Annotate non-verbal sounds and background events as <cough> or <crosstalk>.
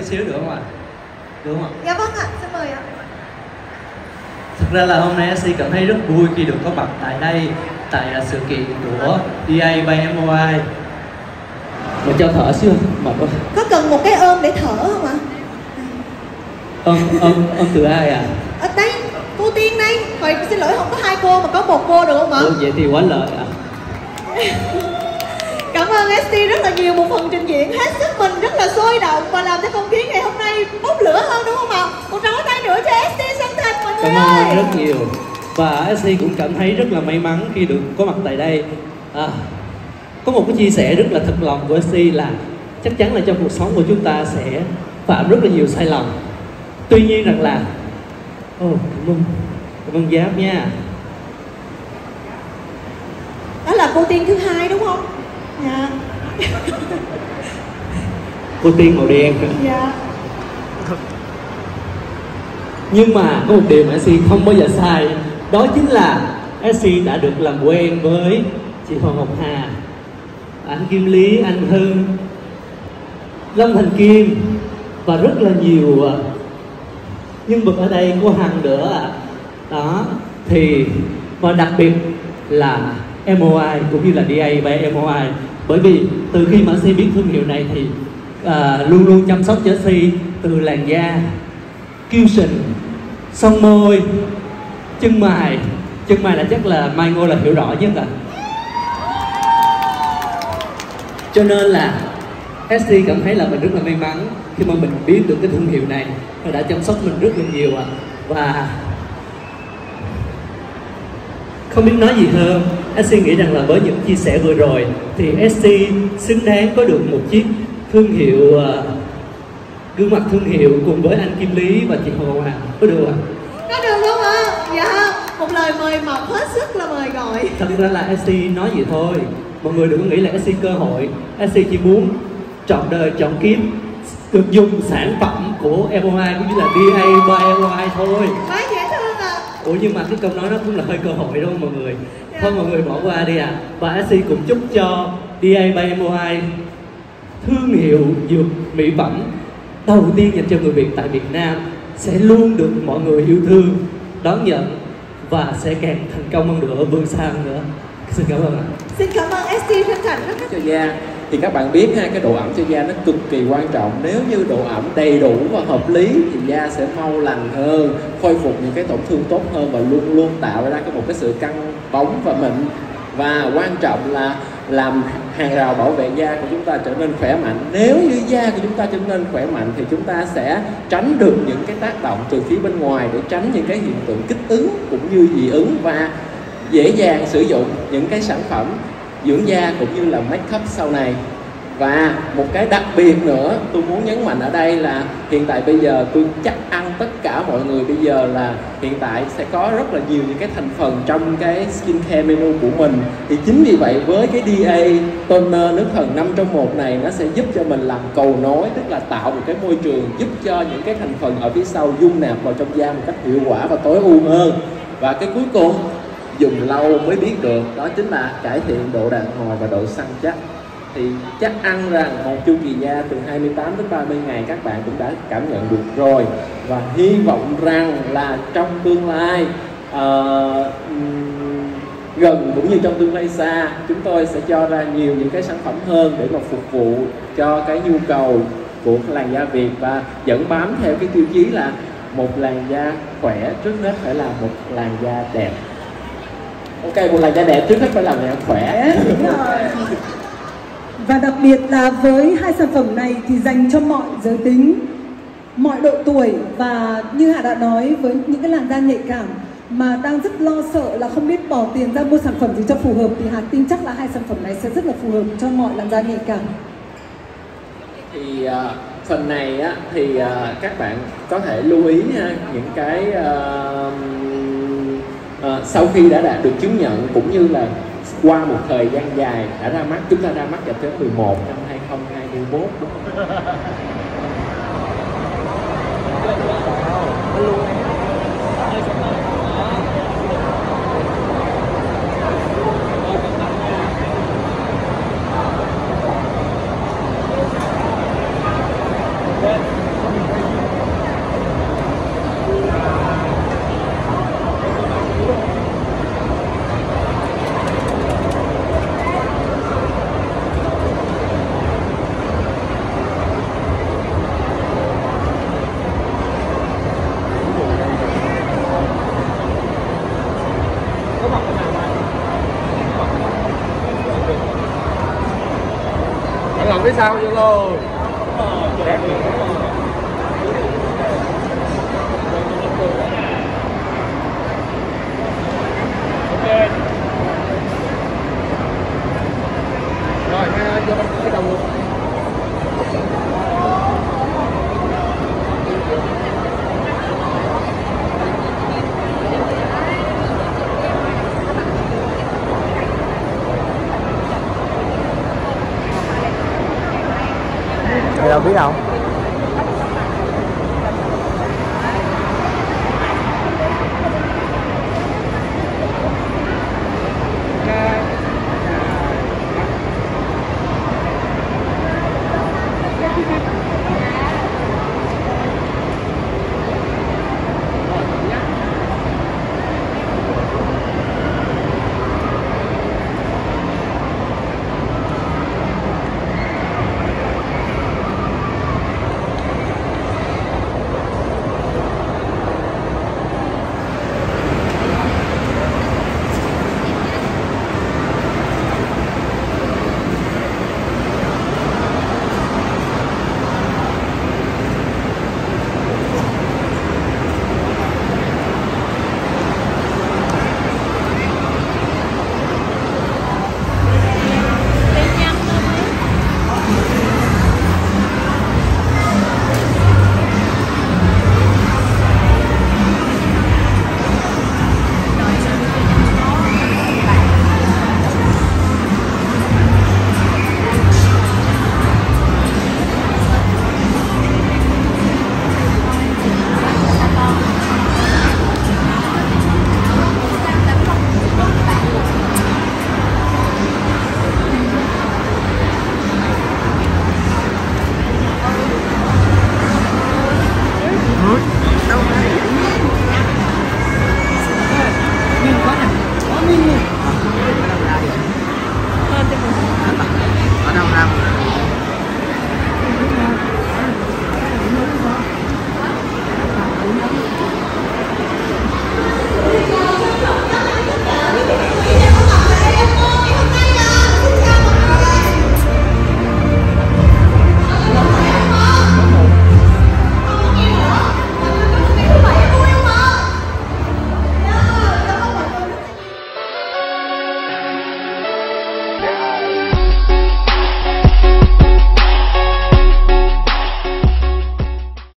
tí xíu được không ạ? Được không ạ? Dạ vâng ạ xin mời ạ. Thực ra là hôm nay SC cảm thấy rất vui khi được có mặt tại đây tại à, sự kiện của DA by MOI mà cho thở xíu mệt quá. Có cần một cái ôm để thở không ạ? Ôm ôm ôm từ ai à? Ở đây cô tiên đây. Hồi xin lỗi không có hai cô mà có một cô được không ạ? Ủa, vậy thì quá lời à <laughs> cảm ơn ST rất là nhiều một phần trình diễn hết sức mình rất là sôi động và làm cho không khí ngày hôm nay bốc lửa hơn đúng không ạ? Một tràng tay nữa cho ST Sơn Thành mọi người cảm ơn rất nhiều. Và SC cũng cảm thấy rất là may mắn khi được có mặt tại đây. À, có một cái chia sẻ rất là thật lòng của SC là chắc chắn là trong cuộc sống của chúng ta sẽ phạm rất là nhiều sai lầm. Tuy nhiên rằng là ồ cảm ơn cảm ơn giáp nha. Đó là cô tiên thứ hai đúng không dạ. Cô tiên màu đen dạ. Nhưng mà có một điều mà SC không bao giờ sai. Đó chính là SC đã được làm quen với chị Hoàng Ngọc Hà anh Kim Lý anh Hưng Lâm Thành Kim và rất là nhiều ờ, nhân vật ở đây cô Hằng nữa ạ đó thì và đặc biệt là MOI cũng như là DA by MOI bởi vì từ khi mà si biết thương hiệu này thì à, luôn luôn chăm sóc cho si từ làn da cushion son môi chân mày chân mày là chắc là mai ngô là hiểu rõ nhất à cho nên là SC cảm thấy là mình rất là may mắn khi mà mình biết được cái thương hiệu này. Nó đã chăm sóc mình rất là nhiều à và không biết nói gì hơn. SC nghĩ rằng là với những chia sẻ vừa rồi thì SC xứng đáng có được một chiếc thương hiệu ờ, gương mặt thương hiệu cùng với anh Kim Lý và chị Hồ Hoàng có được không ạ? có được không ạ. Dạ một lời mời mọc hết sức là mời gọi. Thật ra là SC nói vậy thôi. Mọi người đừng có nghĩ là SC cơ hội. SC chỉ muốn trọn đời trọn kiếp được dùng sản phẩm của MOI cũng như là DA by MOI thôi. Quá dễ thương ạ. Ủa nhưng mà cái câu nói đó cũng là hơi cơ hội đúng không mọi người Thôi mọi người bỏ qua đi à Và SC cũng chúc cho DA by MOI Thương hiệu dược mỹ phẩm. Đầu tiên dành cho người Việt tại Việt Nam Sẽ luôn được mọi người yêu thương, đón nhận Và sẽ càng thành công hơn nữa, vươn xa hơn nữa. Xin cảm ơn ạ. Xin cảm ơn ST Sơn Thành rất rất cho da thì các bạn biết ha cái độ ẩm cho da nó cực kỳ quan trọng. Nếu như độ ẩm đầy đủ và hợp lý thì da sẽ mau lành hơn khôi phục những cái tổn thương tốt hơn và luôn luôn tạo ra cái một cái sự căng bóng và mịn. Và quan trọng là làm hàng rào bảo vệ da của chúng ta trở nên khỏe mạnh. Nếu như da của chúng ta trở nên khỏe mạnh thì chúng ta sẽ tránh được những cái tác động từ phía bên ngoài để tránh những cái hiện tượng kích ứng cũng như dị ứng và dễ dàng sử dụng những cái sản phẩm dưỡng da cũng như là make up sau này. Và một cái đặc biệt nữa tôi muốn nhấn mạnh ở đây là hiện tại bây giờ tôi chắc ăn tất cả mọi người bây giờ là hiện tại sẽ có rất là nhiều những cái thành phần trong cái skincare menu của mình. Thì chính vì vậy với cái DA toner nước thần 5 trong một này, nó sẽ giúp cho mình làm cầu nối, tức là tạo một cái môi trường giúp cho những cái thành phần ở phía sau dung nạp vào trong da một cách hiệu quả và tối ưu hơn. Và cái cuối cùng, dùng lâu mới biết được, đó chính là cải thiện độ đàn hồi và độ săn chắc thì chắc ăn rằng một chu kỳ da từ 28 đến 30 ngày các bạn cũng đã cảm nhận được rồi. Và hy vọng rằng là trong tương lai uh, gần cũng như trong tương lai xa chúng tôi sẽ cho ra nhiều những cái sản phẩm hơn để mà phục vụ cho cái nhu cầu của làn da Việt. Và vẫn bám theo cái tiêu chí là một làn da khỏe trước hết phải là một làn da đẹp. Ok một làn da đẹp trước hết phải là làn da khỏe. Đúng rồi. Và đặc biệt là với hai sản phẩm này thì dành cho mọi giới tính, mọi độ tuổi và như Hà đã nói với những cái làn da nhạy cảm mà đang rất lo sợ là không biết bỏ tiền ra mua sản phẩm gì cho phù hợp thì Hà tin chắc là hai sản phẩm này sẽ rất là phù hợp cho mọi làn da nhạy cảm. thì uh, phần này á thì uh, các bạn có thể lưu ý ha, những cái uh, uh, sau khi đã đạt được chứng nhận cũng như là qua một thời gian dài, đã ra mắt, chúng ta ra mắt vào tháng 11 năm 2021 đúng không? Anh làm cái sao vô luôn ờ, biết đâu